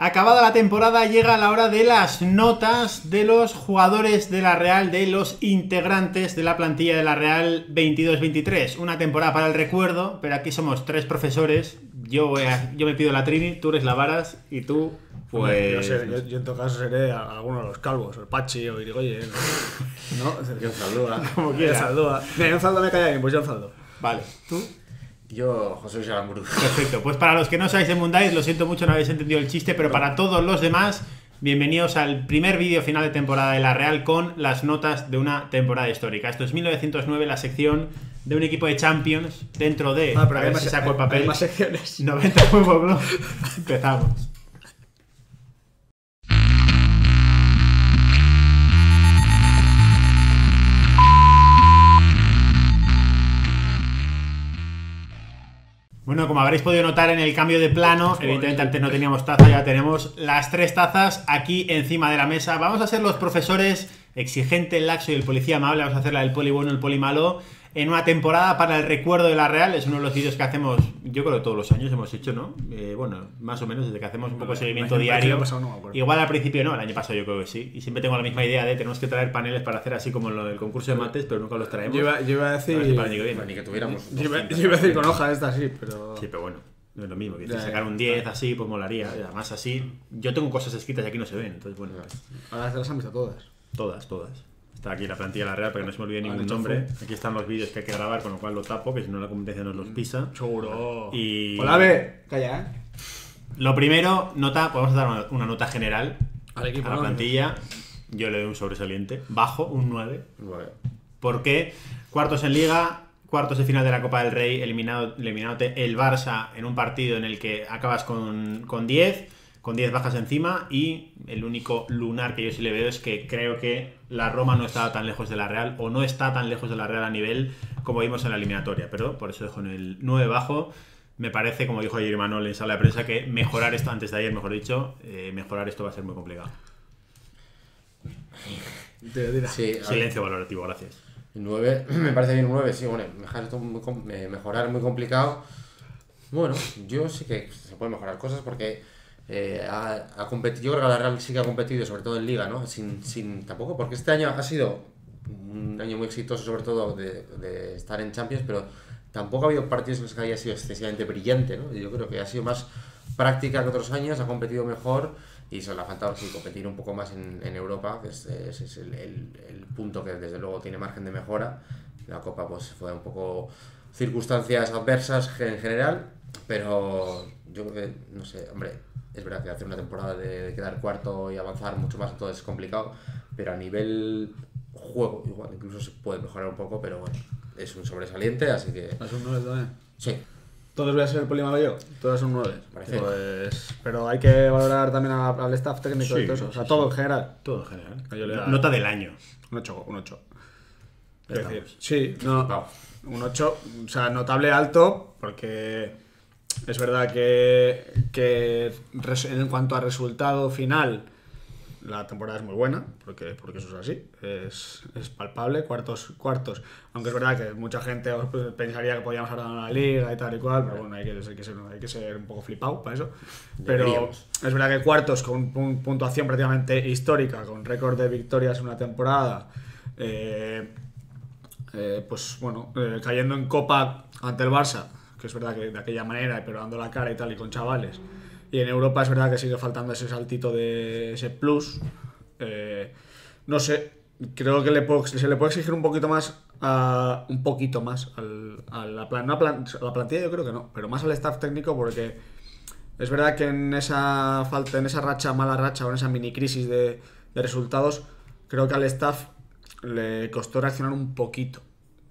Acabada la temporada, llega la hora de las notas de los jugadores de la Real, de los integrantes de la plantilla de la Real 22-23. Una temporada para el recuerdo, pero aquí somos tres profesores. Yo, voy a- yo me pido la Trini, tú eres la Varas y tú, pues. yo, sé- yo- yo en todo caso seré a- alguno de los calvos, el Pachi o Irigoyen. ¿No? John Zaldúa. Como quieras. Zaldúa. Mira, John Zaldúa me cae bien, pues John Zaldúa. Vale, tú. Yo, José Luis Aramburu. Perfecto, pues para los que no sabéis de Mundais, lo siento mucho, no habéis entendido el chiste, pero para todos los demás, bienvenidos al primer vídeo final de temporada de la Real con las notas de una temporada histórica. Esto es 1909, la sección de un equipo de Champions dentro de. Ah, pero a ver si saco el papel. hay más secciones. 90 Fútbol Club. Empezamos. Como habréis podido notar en el cambio de plano, evidentemente antes no teníamos taza, ya tenemos las tres tazas aquí encima de la mesa. Vamos a ser los profesores exigente, el laxo y el policía amable. Vamos a hacer la del poli bueno, el poli malo. En una temporada para el recuerdo de la Real, es uno de los vídeos que hacemos, yo creo que todos los años hemos hecho, ¿no? Eh, bueno, más o menos desde que hacemos un poco de seguimiento el año- el año diario. pasado no. Igual al principio no, el año pasado yo creo que sí. Y siempre tengo la misma idea de tenemos que traer paneles para hacer así como lo del concurso de mates, pero nunca los traemos. Yo iba, yo iba a decir. A ver si para el año que viene. Ni que tuviéramos. Yo iba, 200 yo iba a decir con hoja esta, sí, pero. Sí, pero bueno, no es lo mismo. Que si Ya, sacar un 10 así, pues molaría. Además así, yo tengo cosas escritas y aquí no se ven. Entonces, bueno, pues, Ahora te las han visto todas. todas, todas. Está aquí la plantilla de la Real para que no se me olvide ningún nombre. Aquí están los vídeos que hay que grabar, con lo cual lo tapo, que si no la competencia nos los pisa. Seguro. Y- Hola, ve. Calla, ¿eh? Lo primero, nota, podemos dar una, una nota general Al equipo, a la ¿no? plantilla. Yo le doy un sobresaliente, bajo, un 9. Nueve. Porque cuartos en liga, cuartos de final de la Copa del Rey, eliminado, eliminándote el Barça en un partido en el que acabas con, con 10, con 10 bajas encima y el único lunar que yo sí le veo es que creo que la Roma no estaba tan lejos de la Real o no está tan lejos de la Real a nivel como vimos en la eliminatoria, pero por eso dejo en el 9 bajo. Me parece, como dijo ayer Manuel en sala de prensa, que mejorar esto, antes de ayer mejor dicho, eh, mejorar esto va a ser muy complicado. Sí, Silencio valorativo, gracias. 9, me parece bien un 9, sí, bueno, mejorar, esto muy com- mejorar es muy complicado. Bueno, yo sí que se pueden mejorar cosas porque eh, ha, ha competido, yo creo que la Real sí que ha competido, sobre todo en Liga, ¿no? Sin, sin tampoco, porque este año ha sido un año muy exitoso, sobre todo de, de estar en Champions, pero tampoco ha habido partidos en los que haya sido excesivamente brillante, ¿no? Yo creo que ha sido más práctica que otros años, ha competido mejor y se le ha faltado sí, competir un poco más en, en Europa, que es, ese es el, el- el punto que desde luego tiene margen de mejora. La Copa pues fue un poco circunstancias adversas en general, pero yo creo que, no sé, hombre, es verdad que hacer una temporada de, de quedar cuarto y avanzar mucho más, todo es complicado, pero a nivel juego igual incluso se puede mejorar un poco, pero bueno, es un sobresaliente, así que Es un 9 también. sí. ¿Todos voy a ser el polimalo yo? Todos son 9. Parece. Pues. Pero hay que valorar también a- al staff técnico Sí, y todo eso. O sea, sí, todo en general. Todo en general. Yo le da- Nota del año. Un 8, un 8. Ya Es decir, estamos. sí, no, Vamos. un 8, o sea, notable alto, porque es verdad que, que en cuanto a resultado final, la temporada es muy buena, porque, porque eso es así, es, es palpable, cuartos, cuartos, aunque es verdad que mucha gente pues, pensaría que podíamos haber ganado la liga y tal y cual, pero bueno, hay que, hay que, ser, hay que ser un poco flipado para eso. Pero Deberíamos. es verdad que cuartos con pun- puntuación prácticamente histórica, con récord de victorias en una temporada, eh, eh, pues bueno, eh, cayendo en Copa ante el Barça, que es verdad que de aquella manera, pero dando la cara y tal, y con chavales. Y en Europa es verdad que sigue faltando ese saltito de ese plus. Eh, no sé, creo que le puedo- se le puede exigir un poquito más, un poquito más al- a, la, plan- no a la plantilla, yo creo que no, pero más al staff técnico porque es verdad que en esa falta, en esa racha, mala racha o en esa mini crisis de, de resultados, creo que al staff le costó reaccionar un poquito.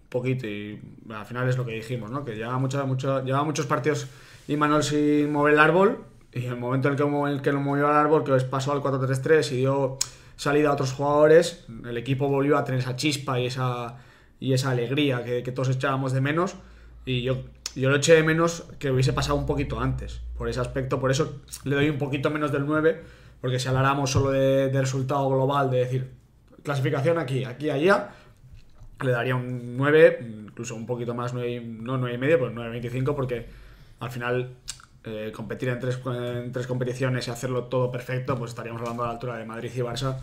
Poquito. Y al final es lo que dijimos, ¿no? Que llevaba, mucho, mucho, llevaba muchos partidos y Manuel sin mover el árbol. Y el momento en el que, en el que lo movió al árbol, que pasó al 4-3-3 y dio salida a otros jugadores, el equipo volvió a tener esa chispa y esa, y esa alegría que, que todos echábamos de menos. Y yo, yo lo eché de menos que hubiese pasado un poquito antes. Por ese aspecto, por eso le doy un poquito menos del 9, porque si habláramos solo de, de resultado global, de decir clasificación aquí, aquí, allá, le daría un 9, incluso un poquito más, 9, y- no 9 y medio, pero 9.25, porque al final eh, competir en tres, en tres competiciones y hacerlo todo perfecto, pues estaríamos hablando a la altura de Madrid y Barça,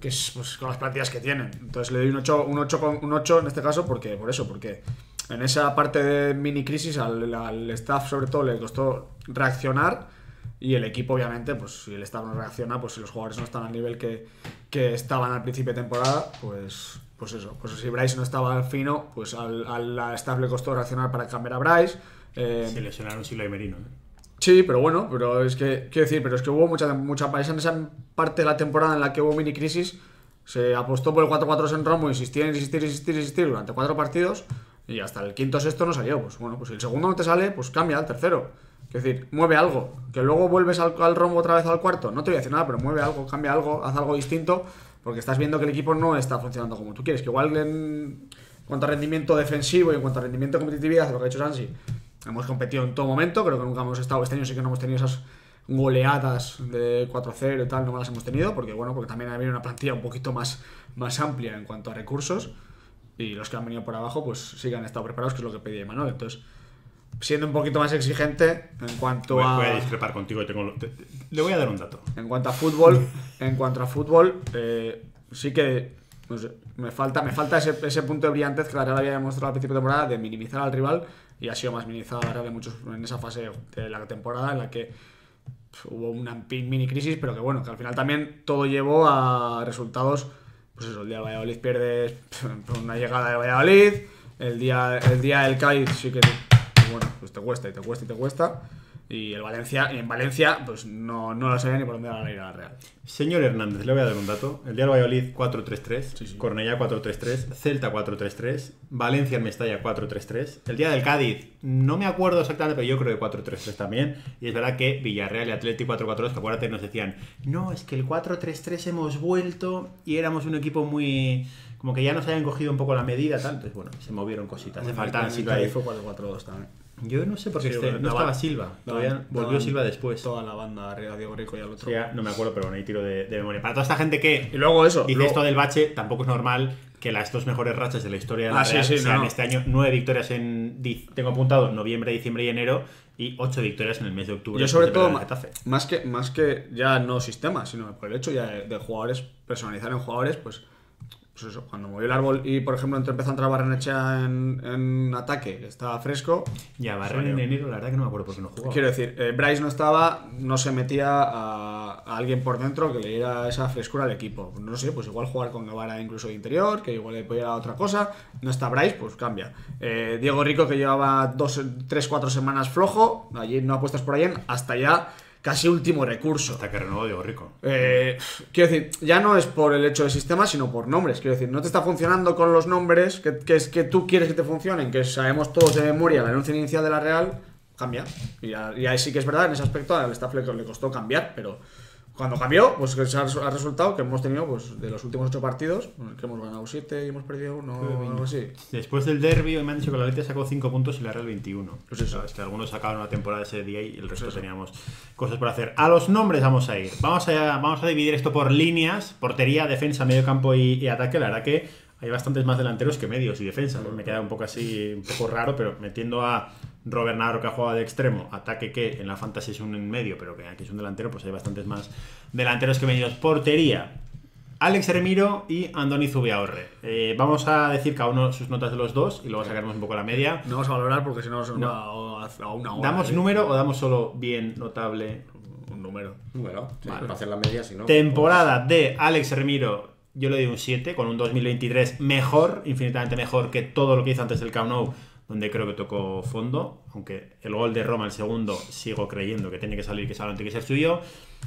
que es pues, con las plantillas que tienen. Entonces le doy un 8, un 8, con- un 8 en este caso porque, por eso, porque en esa parte de mini crisis al, al staff sobre todo le costó reaccionar y el equipo obviamente, pues si el staff no reacciona, pues si los jugadores no están al nivel que, que estaban al principio de temporada, pues, pues eso, pues si Bryce no estaba fino, pues al, al- al staff le costó reaccionar para cambiar a Bryce. eh, Se lesionaron Silva y Merino. ¿eh? Sí, pero bueno, pero es que, quiero decir, pero es que hubo mucha, mucha en esa parte de la temporada en la que hubo mini crisis, se apostó por el 4-4 en Romo, insistir, insistir, insistir, insistir durante cuatro partidos y hasta el quinto sexto no salió. Pues bueno, pues si el segundo no te sale, pues cambia al tercero. Es decir, mueve algo. Que luego vuelves al, al Romo otra vez al cuarto, no te voy a decir nada, pero mueve algo, cambia algo, haz algo distinto, porque estás viendo que el equipo no está funcionando como tú quieres. Que igual en cuanto a rendimiento defensivo y en cuanto a rendimiento de competitividad, lo que ha hecho Sansi, hemos competido en todo momento, creo que nunca hemos estado, este año sí que no hemos tenido esas goleadas de 4-0 y tal, no las hemos tenido, porque bueno, porque también ha venido una plantilla un poquito más, más amplia en cuanto a recursos, y los que han venido por abajo, pues sí que han estado preparados, que es lo que pedía Manuel. Entonces, siendo un poquito más exigente en cuanto Voy, a... voy a discrepar contigo tengo, te- te- le voy a dar un dato. En cuanto a fútbol, en cuanto a fútbol, eh, sí que no sé, me falta, me falta ese, ese punto de brillantez que la Real había demostrado al principio de temporada de minimizar al rival y ha sido más minimizada la Real en, muchos, en esa fase de la temporada en la que hubo una mini crisis, pero que bueno, que al final también todo llevó a resultados. Pues eso, el día de Valladolid pierdes una llegada de Valladolid, el día, el día del Cádiz sí que bueno, pues te cuesta y te cuesta y te cuesta. Y el Valencia, en Valencia, pues no, no lo sabía ni por dónde iba a ir a la Real. Señor Hernández, le voy a dar un dato. El Real Valladolid 4-3-3, Cornellá 4-3-3, Celta 4-3-3, Valencia en Mestalla 4-3-3. El día del Cádiz, no me acuerdo exactamente, pero yo creo que 4-3-3 también. Y es verdad que Villarreal y Atlético 4-4-2, que acuérdate, nos decían, no, es que el 4-3-3 hemos vuelto y éramos un equipo muy... Como que ya nos habían cogido un poco la medida, tal. Entonces, bueno, se movieron cositas. Se faltaban sí, y- fue 4-4-2 también. Yo no sé por qué Sí, este- bueno, no estaba Silva. Todavía volvió Silva después. Toda la banda arriba, Diego Rico y al otro. Sí, ya no me acuerdo, pero bueno, hay tiro de, de memoria. Para toda esta gente que Y luego eso. dice luego- esto del bache, tampoco es normal que las dos mejores rachas de la historia de la Ah, Real sí, sean no. este año nueve victorias en tengo apuntado noviembre, diciembre y enero y ocho victorias en el mes de octubre. Yo sobre todo, más que, más que ya no sistema, sino por el hecho ya de, de jugadores, personalizar en jugadores, pues, pues eso, cuando movió el árbol y por ejemplo empezó a entrar Barrenechea en, en ataque, que estaba fresco, Ya, Barren en enero, la verdad que no me acuerdo por qué no jugó. Quiero decir, eh, Bryce no estaba, no se metía a, a alguien por dentro que le diera esa frescura al equipo. No sé, pues igual jugar con Guevara incluso de interior, que igual le podía dar otra cosa. No está Bryce, pues cambia. Eh, Diego Rico, que llevaba dos, tres, cuatro semanas flojo, allí no apuestas por ahí, hasta ya casi último recurso. Hasta que renovó Diego Rico. Eh, quiero decir, ya no es por el hecho del sistema, sino por nombres. Quiero decir, no te está funcionando con los nombres que, que es que tú quieres que te funcionen, que sabemos todos de memoria la anuncio inicial de la Real, cambia. Y, ahí sí que es verdad, en ese aspecto al staff le, le costó cambiar, pero cuando cambió, pues que se ha, ha resultado que hemos tenido, pues de los últimos ocho partidos, que hemos ganado siete y hemos perdido uno o algo así. Después del derby me han dicho que la Leti sacó 5 puntos y la Real 21. Pues eso. Es que algunos sacaron una temporada ese día y el resto teníamos cosas por hacer. A los nombres vamos a ir. Vamos a, vamos a dividir esto por líneas, portería, defensa, medio campo y, y ataque. La verdad que hay bastantes más delanteros que medios y defensa. Me queda un poco así, un poco raro, pero metiendo a Robert Navarro que ha jugado de extremo, ataque que en la fantasy es un en medio, pero que aquí es un delantero, pues hay bastantes más delanteros que medios. Portería, Alex Remiro y Andoni Zubiaurre. Eh, vamos a decir cada uno sus notas de los dos y luego sacaremos un poco la media. No vamos a valorar porque si no nos No. a, a una hora. ¿Damos ¿eh? número o damos solo bien, notable? Un número. Sí, Vale. para hacer la media, si no. Temporada de Alex Remiro, yo le doy un 7, con un 2023 mejor, infinitamente mejor que todo lo que hizo antes del Camp Nou, donde creo que tocó fondo, aunque el gol de Roma, el segundo, sigo creyendo que tiene que salir, que solamente tiene que ser suyo.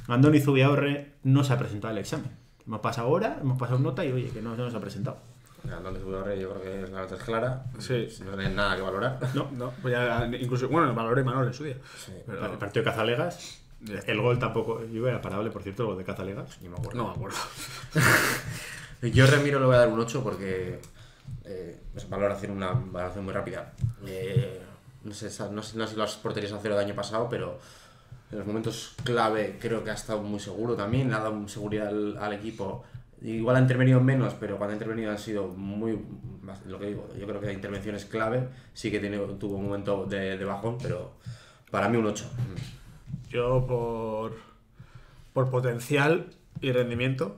Andoni Zubiaurre no se ha presentado al examen. Hemos pasado hora, hemos pasado nota y oye, que no, no se ha presentado. Andoni Zubiaurre, yo creo que la nota es clara. Sí. No tiene nada que valorar. No, no, pues ya, incluso, bueno, valoré Manuel en su día. Pero- El partido de Cazalegas, el gol tampoco, yo era parable, por cierto, el gol de Cazalegas. Ni me acuerdo. No me acuerdo. Yo Remiro le voy a dar un 8 porque eh, es valoración, una valoración muy rápida. Eh, no, sé, no, sé, no sé las porterías a cero del año pasado, pero en los momentos clave creo que ha estado muy seguro también, ha dado seguridad al, al equipo. Igual ha intervenido menos, pero cuando ha intervenido han sido muy. Lo que digo, yo creo que la intervención es clave. Sí que tiene, tuvo un momento de, de bajón, pero Para mí un 8. Yo por, por potencial y rendimiento,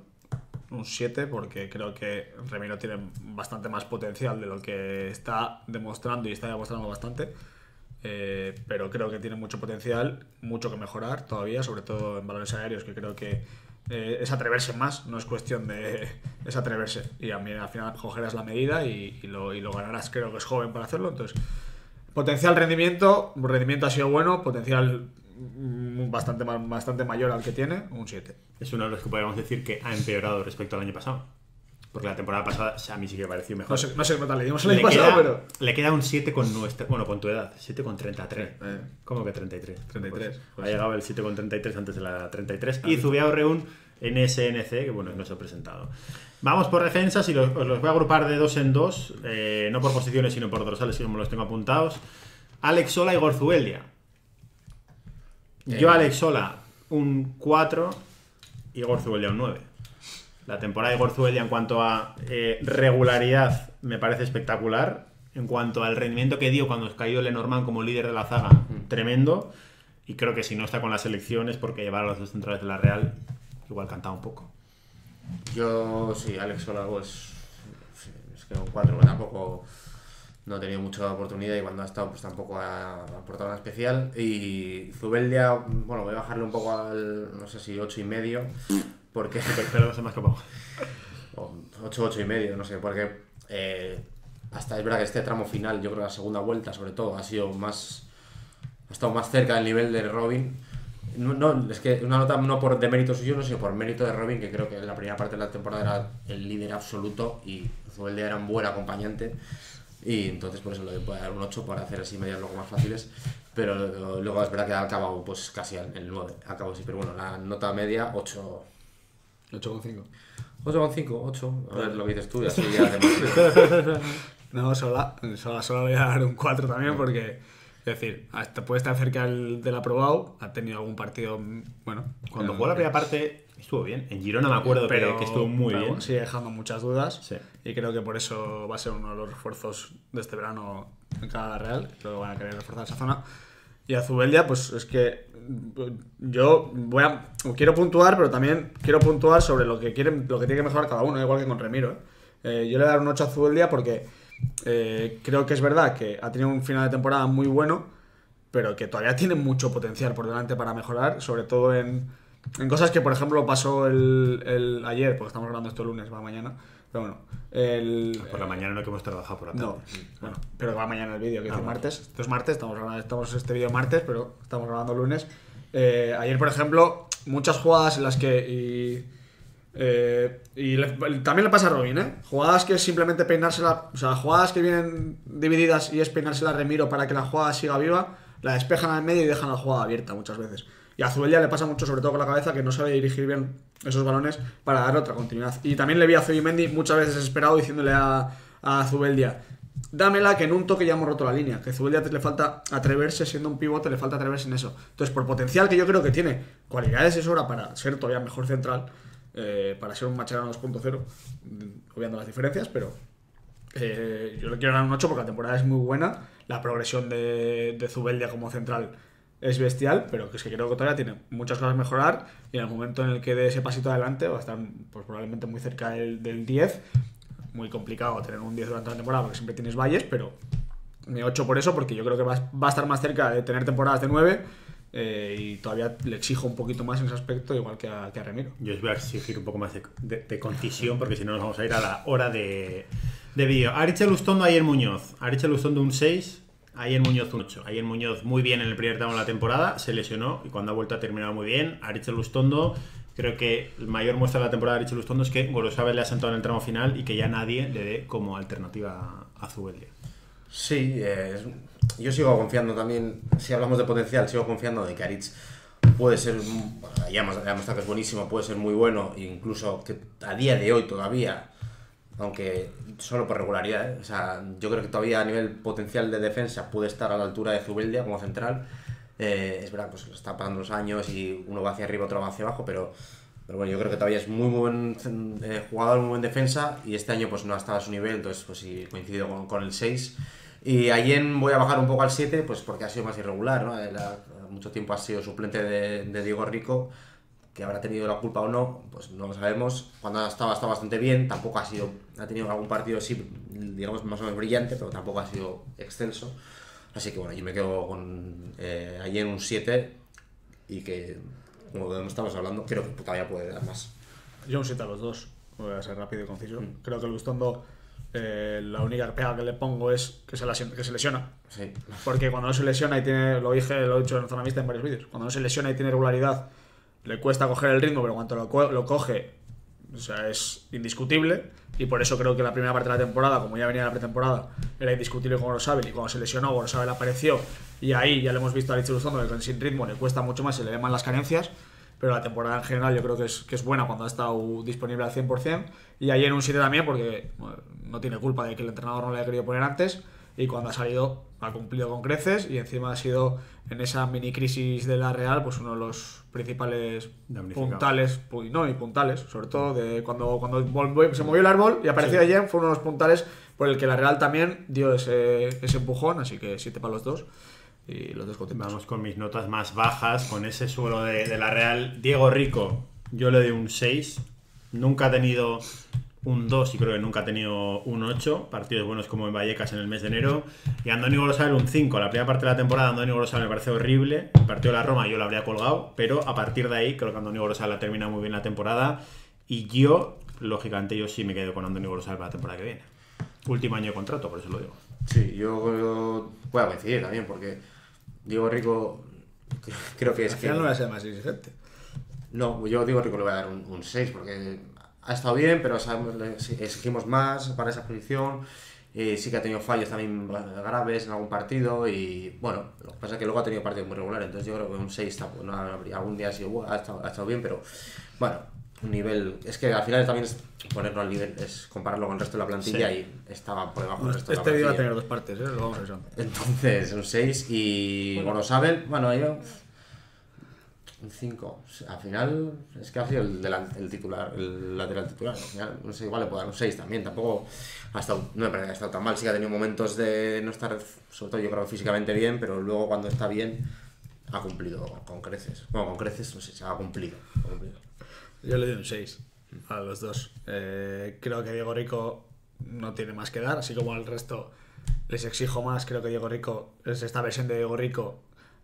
un 7, porque creo que Remiro tiene bastante más potencial de lo que está demostrando y está demostrando bastante. Eh, pero creo que tiene mucho potencial, mucho que mejorar todavía, sobre todo en balones aéreos, que creo que eh, es atreverse más, no es cuestión de. es atreverse. Y al final cogerás la medida y, y lo, y lo ganarás. Creo que es joven para hacerlo, entonces. Potencial rendimiento, rendimiento ha sido bueno, potencial bastante, bastante mayor al que tiene, un 7. Es uno de los que podríamos decir que ha empeorado respecto al año pasado. Porque la temporada pasada a mí sí que me pareció mejor. No sé, no sé qué tal le dimos el año pasado, queda, pero. le queda un 7 con nuestra. Bueno, con tu edad. 7 con 33. Eh. ¿Cómo que 33? 33, Pues, pues ha llegado el 7 con 33 antes de la 33. Y Zubiao Reun en SNC, que bueno, no se ha presentado. Vamos por defensas y los, os los voy a agrupar de dos en dos. eh, no por posiciones, sino por dorsales, como los tengo apuntados. Alex Sola y Gorzuelia. Yo, Eh. Alex Sola, un 4 y Gorzuelia un 9. La temporada de Gorzuelia en cuanto a eh, regularidad me parece espectacular. En cuanto al rendimiento que dio cuando cayó Lenormand como líder de la zaga, tremendo. Y creo que si no está con las selecciones, porque llevar a los dos centrales de la Real, igual cantaba un poco. Yo sí, Alex Solago es, sí, es que un 4, porque tampoco no ha tenido mucha oportunidad y cuando ha estado pues tampoco ha aportado nada especial. Y Zubeldia, bueno, voy a bajarle un poco al, no sé si 8 y medio, porque... Pero no se me ha escapado. 8, 8 y medio, no sé, porque eh, hasta es verdad que este tramo final, yo creo que la segunda vuelta sobre todo, ha sido más... Ha estado más cerca del nivel de Robin. No, no, es que una nota no por de mérito suyo, no, sino por mérito de Robin, que creo que en la primera parte de la temporada era el líder absoluto y Zubeldia era un buen acompañante. Y entonces por eso le puedo dar un 8 para hacer así medias luego más fáciles. Pero luego, es verdad que ha acabado pues casi el 9. Acabo sí, pero bueno, la nota media 8. 8,5. 8,5, 8. A ver lo que dices tú, y así ya. No, sola, sola, solo voy a dar un 4 también porque, es decir, hasta puede estar cerca del, del aprobado, ha tenido algún partido, mm, bueno. Cuando eh, jugó la primera parte, estuvo bien. En Girona me acuerdo que- pero que, estuvo muy pero bien. sigue dejando muchas dudas Sí. y creo que por eso va a ser uno de los refuerzos de este verano en cada Real. Creo que van a querer reforzar esa zona. Y a Zubeldia, pues es que mm, yo voy a quiero puntuar, pero también quiero puntuar sobre lo que quieren, lo que tiene que mejorar cada uno, igual que con Remiro. ¿eh? Eh, yo le voy a dar un 8 a Zubeldia porque eh, creo que es verdad que ha tenido un final de temporada muy bueno, pero que todavía tiene mucho potencial por delante para mejorar, sobre todo en, en cosas que, por ejemplo, pasó el, el ayer, porque estamos grabando esto el lunes, va mañana, pero bueno, el... Por la mañana no que hemos trabajado por la tarde. No, bueno, pero va mañana el vídeo, que Ah, es martes. Esto es martes, estamos grabando estamos este vídeo martes, pero estamos grabando lunes. Eh, ayer, por ejemplo, muchas jugadas en las que. Y, eh, y le- también le pasa a Robin, ¿eh? Jugadas que es simplemente peinársela. O sea, jugadas que vienen divididas y es peinársela a Remiro para que la jugada siga viva, la despejan al medio y dejan la jugada abierta muchas veces. Y a Zubeldia le pasa mucho, sobre todo con la cabeza, que no sabe dirigir bien esos balones para dar otra continuidad. Y también le vi a Zubimendi muchas veces desesperado diciéndole a, a Zubeldia, dámela que en un toque ya hemos roto la línea. Que Zubeldia le falta atreverse siendo un pivote, le falta atreverse en eso. Entonces, por potencial que yo creo que tiene, cualidades de sobra para ser todavía mejor central, eh, para ser un Macherano 2.0, mm, obviando las diferencias, pero eh, yo le quiero dar un 8 porque la temporada es muy buena. La progresión de, de Zubeldia como central es bestial, pero que es que creo que todavía tiene muchas cosas a mejorar. Y en el momento en el que dé ese pasito adelante, va a estar pues, probablemente muy cerca del, del 10. Muy complicado tener un 10 durante la temporada porque siempre tienes valles, pero mi 8 por eso, porque yo creo que va, va a estar más cerca de tener temporadas de 9. eh, y todavía le exijo un poquito más en ese aspecto, igual que a, que a Remiro. Yo os voy a exigir un poco más de, de- de concisión porque si no nos vamos a ir a la hora de, de vídeo. Arichel Lustondo, Ayer Muñoz. Arichel Lustondo un 6, Ayer Muñoz un 8. Ayer Muñoz muy bien en el primer tramo de la temporada, se lesionó y cuando ha vuelto ha terminado muy bien. Arichel Lustondo, creo que el mayor muestra de la temporada de Arichel Lustondo es que Gorosabe le ha sentado en el tramo final y que ya nadie le dé como alternativa a Zubeldia. Sí, eh, yo sigo confiando también, si hablamos de potencial, sigo confiando de que Aritz puede ser, ya hemos ya que es buenísimo, puede ser muy bueno, incluso que a día de hoy todavía, aunque solo por regularidad, ¿eh? o sea, yo creo que todavía a nivel potencial de defensa puede estar a la altura de Zubeldia como central. Eh, es verdad, pues está pasando los años y uno va hacia arriba, otro va hacia abajo, pero, pero bueno, yo creo que todavía es muy buen eh, jugador, muy buen defensa y este año pues no ha estado a su nivel, entonces pues sí coincido con, el 6. Y Allen voy a bajar un poco al 7, pues porque ha sido más irregular, ¿no? Mucho tiempo ha sido suplente de, de Diego Rico, que habrá tenido la culpa o no, pues no lo sabemos. Cuando ha estado, ha estado bastante bien, tampoco ha sido, ha tenido algún partido sí, digamos, más o menos brillante, pero tampoco ha sido excelso. Así que bueno, yo me quedo con eh, Allen un 7 y que, como estamos hablando, creo que todavía puede dar más. Yo un 7 a los dos. Voy a ser rápido y conciso. Mm. Creo que el Gustondo, eh, la única pega que le pongo es que se, lesiona, que se lesiona. Sí. Porque cuando no se lesiona y tiene, lo dije, lo he dicho en zona mixta en varios vídeos, cuando no se lesiona y tiene regularidad, le cuesta coger el ritmo, pero cuando lo, lo coge, o sea, es indiscutible. Y por eso creo que la primera parte de la temporada, como ya venía la pretemporada, era indiscutible con Gorosabel. Y cuando se lesionó, Gorosabel apareció. Y ahí ya le hemos visto a Lich Luzondo que sin ritmo le cuesta mucho más, se le ven las carencias. Pero la temporada en general yo creo que es, que es buena cuando ha estado disponible al 100%. Y ahí en un 7 también, porque no tiene culpa de que el entrenador no le haya querido poner antes. Y cuando ha salido, ha cumplido con creces. Y encima ha sido en esa mini crisis de la Real, pues uno de los principales puntales. pu- No, y puntales, sobre todo de cuando, cuando se movió el árbol y apareció ayer, fue uno de los puntales por el que la Real también dio ese, ese empujón. Así que 7 para los dos. Y los dos contentos. Vamos con mis notas más bajas, con ese suelo de, de la Real. Diego Rico, yo le doy un 6. Nunca ha tenido un 2 y creo que nunca ha tenido un 8. Partidos buenos como en Vallecas en el mes de enero. Y Andoni Gorosabel un 5. La primera parte de la temporada Andoni Gorosabel me parece horrible. El partido de la Roma yo lo habría colgado, pero a partir de ahí creo que Andoni Gorosabel ha terminado muy bien la temporada. Y yo, lógicamente, yo sí me quedo con Andoni Gorosabel para la temporada que viene. Último año de contrato, por eso lo digo. Sí, yo, yo voy a coincidir también, porque Diego Rico creo que es Al que... no voy a ser más exigente. No, yo digo Rico le voy a dar un, un 6 porque ha estado bien, pero sabemos, le exigimos más para esa posición. Eh, sí que ha tenido fallos también graves en algún partido y bueno, lo que pasa es que luego ha tenido partidos muy regulares, entonces yo creo que un 6 está, algún día ha, sido, bu- ha, estado, ha estado bien, pero bueno, un nivel, es que al final también es ponerlo al nivel, es compararlo con el resto de la plantilla Sí. y estaba por debajo del resto Este de la vídeo va a plantilla. tener dos partes, ¿eh? lo vamos avisando. Entonces, un 6 y Gorosabel, bueno, yo un 5. Al final es que ha sido el, el titular, el lateral titular. Al final, no sé, igual le puedo dar un 6 también. Tampoco ha estado, no me parece que ha estado tan mal. Sí que ha tenido momentos de no estar, sobre todo yo creo físicamente bien, pero luego cuando está bien ha cumplido con creces. Bueno, con creces, no sé, se ha cumplido. ha cumplido. Yo le doy un 6 a los dos. Eh, creo que Diego Rico no tiene más que dar, así como al resto les exijo más. Creo que Diego Rico es esta versión de Diego Rico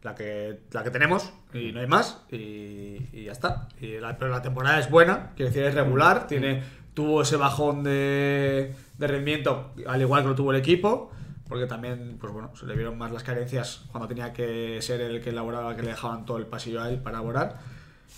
la que, la que tenemos y no hay más y, y ya está. Y la, pero la temporada es buena, quiero decir, es regular, tiene, tuvo ese bajón de, de rendimiento al igual que lo tuvo el equipo. Porque también, pues bueno, se le vieron más las carencias cuando tenía que ser el que elaboraba, que le dejaban todo el pasillo a él para elaborar.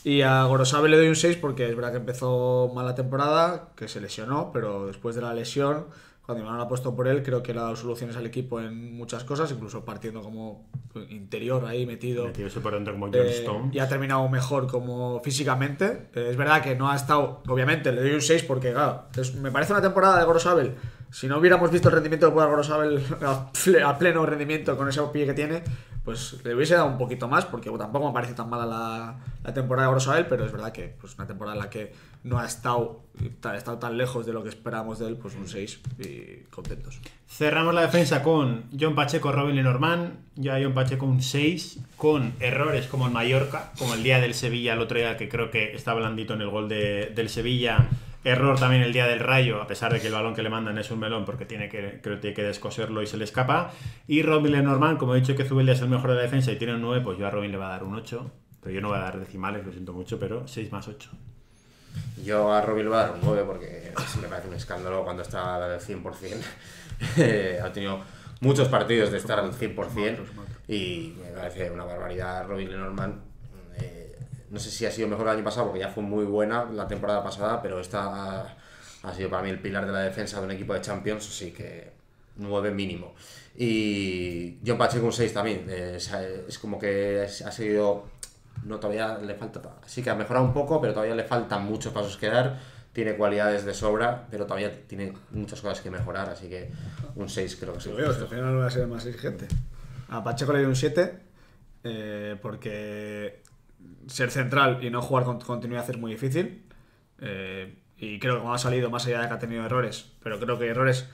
Y a Gorosabel le doy un 6 porque es verdad que empezó mal la temporada, que se lesionó, pero después de la lesión, cuando lo ha puesto por él, creo que le ha dado soluciones al equipo en muchas cosas, incluso partiendo como interior ahí metido. Metido por dentro como Eh, y ha terminado mejor como físicamente. Eh, es verdad que no ha estado, obviamente, le doy un 6 porque, claro, es- me parece una temporada de Gorosabel. Si no hubiéramos visto el rendimiento puede dar Gorosabel a, ple- a pleno rendimiento con ese pie que tiene, pues le hubiese dado un poquito más porque tampoco me parece tan mala la, temporada de Gorosabel, pero es verdad que pues, una temporada en la que no ha estado, tan lejos de lo que esperábamos de él, pues un 6 y contentos. Cerramos la defensa con John Pacheco, Robin Lenormand. Yo a John Pacheco un 6, con errores como en Mallorca, como el día del Sevilla, el otro día que creo que está blandito en el gol de- del Sevilla. Error también el día del Rayo, a pesar de que el balón que le mandan es un melón porque tiene que, creo que tiene que descoserlo y se le escapa. Y Robin Lenormand, como he dicho que Zubeldia es el mejor de la defensa y tiene un 9, pues yo a Robin le voy a dar un 8. Pero yo no voy a dar decimales, lo siento mucho, pero 6 más 8. Yo a Robin le voy a dar un 9 porque sí me parece un escándalo cuando está al 100%. Eh, ha tenido muchos partidos de estar al 100% y me parece una barbaridad Robin Lenormand. No sé si ha sido mejor el año pasado porque ya fue muy buena la temporada pasada, pero esta ha, sido para mí el pilar de la defensa de un equipo de Champions, así que 9 mínimo. Y John Pacheco un 6 también. eh, es, como que ha sido no todavía le falta sí que ha mejorado un poco pero todavía le faltan muchos pasos que dar tiene cualidades de sobra pero todavía tiene muchas cosas que mejorar así que un 6 creo que sí Lo veo, al final voy a ser más exigente. A Pacheco le doy un 7 eh, porque ser central y no jugar con continuidad es muy difícil. Eh, y creo que cuando ha salido, más allá de que ha tenido errores, pero creo que errores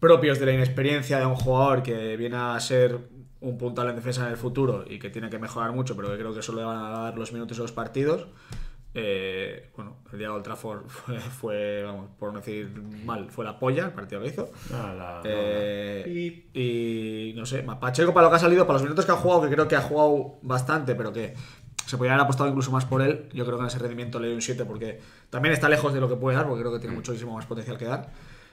propios de la inexperiencia de un jugador que viene a ser un puntal en defensa en el futuro y que tiene que mejorar mucho, pero que creo que solo le van a dar los minutos de los partidos. Eh, bueno, el día de Old Trafford fue, fue, vamos, por no decir mal, fue la polla el partido que hizo. Ah, la- Eh, y, no sé, Pacheco para lo que ha salido, para los minutos que ha jugado, que creo que ha jugado bastante, pero que se podría haber apostado incluso más por él. Yo creo que en ese rendimiento le doy un 7 porque también está lejos de lo que puede dar, porque creo que tiene muchísimo más potencial que dar.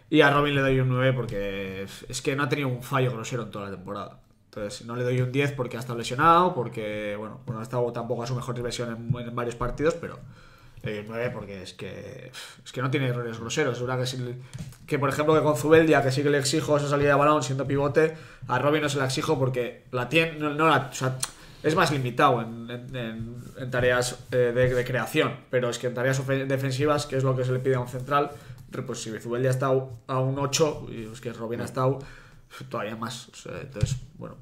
Y a Robin le doy un 9 porque es- es que no ha tenido un fallo grosero en toda la temporada. Entonces, no le doy un 10 porque ha estado lesionado, porque, bueno, no ha estado tampoco a su mejor versión en, en varios partidos, pero le doy un 9 porque es que, es que no tiene errores groseros. Es verdad que, si- que, por ejemplo, que con Zubeldia, que sí que le exijo esa salida de balón siendo pivote, a Robin no se la exijo porque la tiene, no, no la, o sea, es más limitado en, en- tareas eh, de, de creación, pero es que en tareas defensivas, que es lo que se le pide a un central, pues si Zubeldia ha estado a un 8, y es que Robin ha estado todavía más. O sea, entonces, bueno,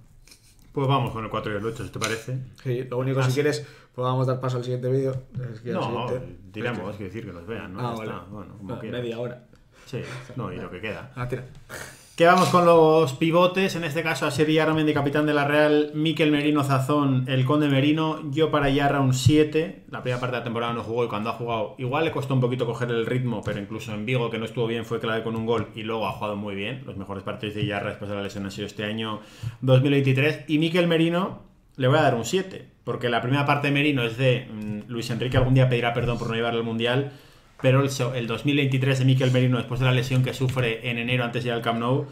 Pues vamos con el 4 y el 8, si te parece. sí, lo único, si quieres, pues vamos a dar paso al siguiente vídeo. Es que No, tiramos, quiero decir que nos vean, ¿no? Ah, Ya vale. está, Bueno, como Ah, quieras. media hora. Sí, no, y lo que queda. Ah, tira. Que vamos con los pivotes, en este caso a Seri Yarramendi, capitán de la Real, Miquel Merino Zazón, el Conde Merino, yo para Yarra un 7, la primera parte de la temporada no jugó y cuando ha jugado igual le costó un poquito coger el ritmo, pero incluso en Vigo que no estuvo bien fue clave con un gol y luego ha jugado muy bien, los mejores partidos de Yarra después de la lesión han sido este año 2023 y Miquel Merino le voy a dar un 7, porque la primera parte de Merino es de mm, Luis Enrique algún día pedirá perdón por no llevarlo al Mundial, pero el, so- el 2023 de Miquel Merino, después de la lesión que sufre en enero antes de ir al Camp Nou,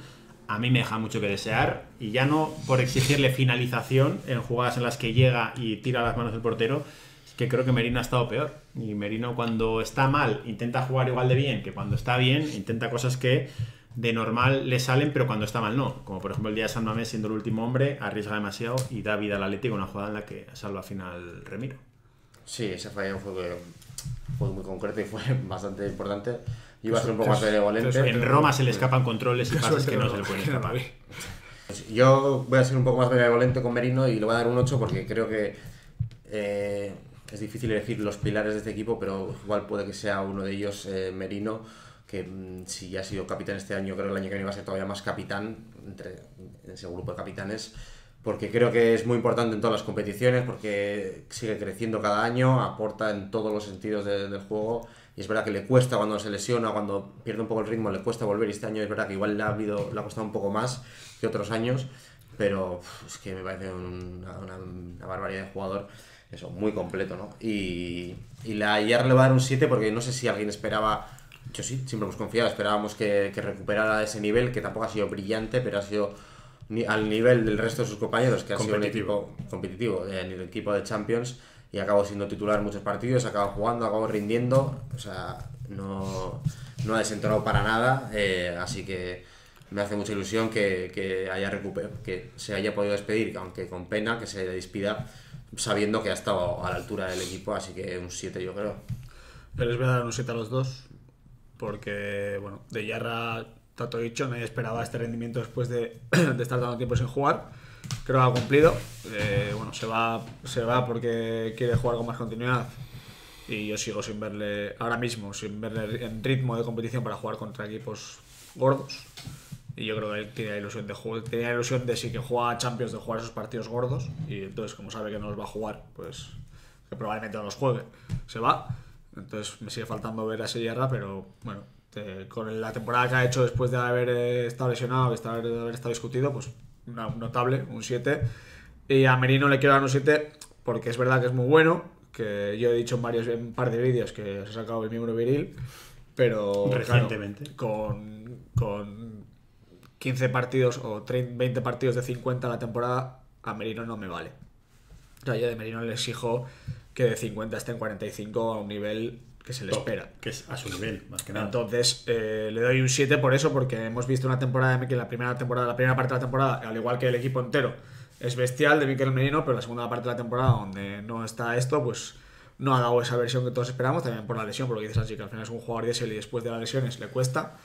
a mí me deja mucho que desear. Y ya no por exigirle finalización en jugadas en las que llega y tira las manos del portero, es que creo que Merino ha estado peor. Y Merino cuando está mal intenta jugar igual de bien que cuando está bien, intenta cosas que de normal le salen, pero cuando está mal no. Como por ejemplo el día de San Mamés siendo el último hombre, arriesga demasiado y da vida al Atlético, una jugada en la que salva al final Remiro. Sí, ese fallo fue, fue muy concreto y fue bastante importante. Iba a ser un poco más benevolente. En Roma se le escapan controles y pases que no se le pueden escapar. Pues Yo voy a ser un poco más benevolente con Merino y le voy a dar un 8 porque creo que eh, es difícil elegir los pilares de este equipo, pero igual puede que sea uno de ellos eh, Merino, que mm, si ya ha sido capitán este año, creo que el año que viene va a ser todavía más capitán entre en ese grupo de capitanes. Porque creo que es muy importante en todas las competiciones, porque sigue creciendo cada año, aporta en todos los sentidos de- del juego. Y es verdad que le cuesta cuando se lesiona, cuando pierde un poco el ritmo, le cuesta volver. Y este año es verdad que igual le ha, habido, le ha costado un poco más que otros años, pero es que me parece un- una, una- una barbaridad de jugador. Eso, muy completo, ¿no? Y, y la ayer le va a dar un 7 porque no sé si alguien esperaba. Yo sí, siempre hemos confiado, esperábamos que, que recuperara ese nivel, que tampoco ha sido brillante, pero ha sido ni- al nivel del resto de sus compañeros, que ha sido un Competitivo. equipo competitivo en el equipo de Champions y acabó siendo titular en muchos partidos, acabó jugando, acabó rindiendo, o sea, no, no ha desentonado para nada, eh, así que me hace mucha ilusión que, que haya recuper- que se haya podido despedir, aunque con pena, que se despida sabiendo que ha estado a la altura del equipo, así que un 7 yo creo. Voy a dar un 7 a los dos. Porque, bueno, de Yarra, tanto dicho, nadie esperaba este rendimiento después de, de estar tanto tiempo sin jugar. Creo que ha cumplido. Eh, bueno, se va, se va porque quiere jugar con más continuidad. Y yo sigo sin verle, ahora mismo, sin verle en ritmo de competición para jugar contra equipos gordos. Y yo creo que él tiene la ilusión de jugar, tenía ilusión de si que juega Champions de jugar esos partidos gordos. Y entonces, como sabe que no los va a jugar, pues que probablemente no los juegue, se va. Entonces me sigue faltando ver a Sierra, pero bueno, eh, con la temporada que ha hecho después de haber eh, estado lesionado, de haber estado discutido, pues una- notable, un 7. Y a Merino le quiero dar un 7 porque es verdad que es muy bueno, que yo he dicho en varios en un par de vídeos que se ha sacado el miembro viril, pero claro, Recientemente. con, con 15 partidos o 30, 20 partidos de 50 a la temporada, a Merino no me vale. O sea, yo de Merino le exijo que de 50 esté en 45 a un nivel que se le Top, espera. Que es a su nivel, más que nada. Entonces, eh, le doy un 7 por eso, porque hemos visto una temporada de Mikel, la primera temporada, la primera parte de la temporada, al igual que el equipo entero, es bestial de Mikel Merino, pero la segunda parte de la temporada, donde no está esto, pues no ha dado esa versión que todos esperamos, también por la lesión, por lo que dices así, que al final es un jugador diésel y después de las lesiones le cuesta.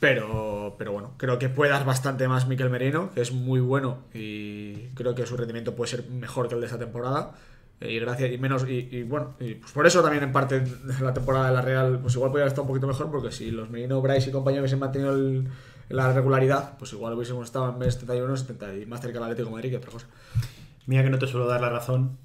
Pero, pero bueno, creo que puede dar bastante más Mikel Merino, que es muy bueno y creo que su rendimiento puede ser mejor que el de esta temporada. Y gracias, y menos, y, bueno, y pues por eso también en parte de la temporada de la Real, pues igual podría estar un poquito mejor, porque si los Merino, Bryce y compañía hubiesen mantenido la regularidad, pues igual hubiésemos estado en mes 71, 70 y más cerca del Atlético de Madrid que otra cosa. Mira que no te suelo dar la razón,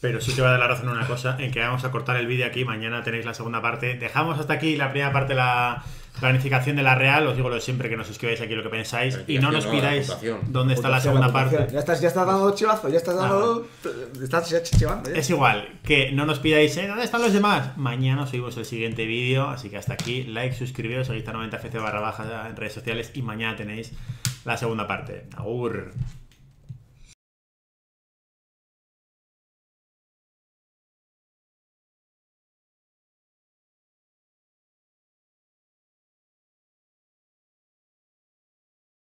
pero sí te voy a dar la razón en una cosa, en que vamos a cortar el vídeo aquí, mañana tenéis la segunda parte. Dejamos hasta aquí la primera parte de la planificación de la Real, os digo lo de siempre que nos escribáis aquí lo que pensáis y no nos Planificación, no, la pidáis dónde está la segunda parte. Ya estás, ya estás dando chivazo, ya estás dando. Estás ya chivando. ya. Es igual, que no nos pidáis, ¿eh? ¿dónde están los demás? Mañana subimos el siguiente vídeo, así que hasta aquí, like, suscribiros, seguid a 90FC barra baja en redes sociales y mañana tenéis la segunda parte. Agur.